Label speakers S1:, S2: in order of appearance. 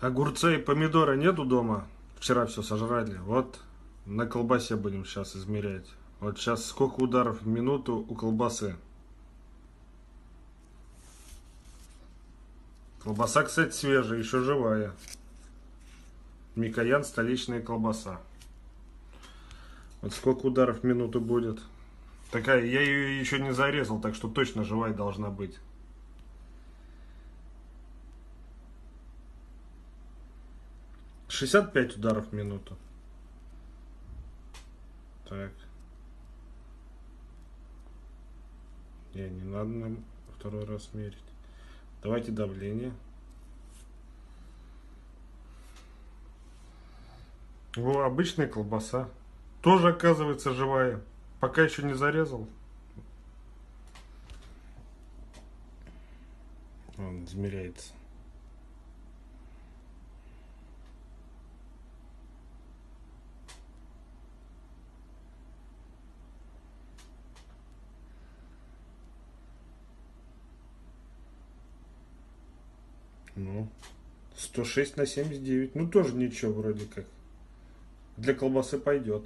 S1: Огурца и помидора нету дома. Вчера все сожрали. Вот на колбасе будем сейчас измерять. Вот сейчас сколько ударов в минуту у колбасы. Колбаса, кстати, свежая, еще живая. Микоян столичная колбаса. Вот сколько ударов в минуту будет. Такая, я ее еще не зарезал, так что точно живая должна быть. Шестьдесят пять ударов в минуту. Так. Не, не надо нам второй раз мерить. Давайте давление. О, обычная колбаса. Тоже оказывается живая. Пока еще не зарезал. Он измеряется. Ну, 106 на 79. Ну, тоже ничего вроде как. Для колбасы пойдет.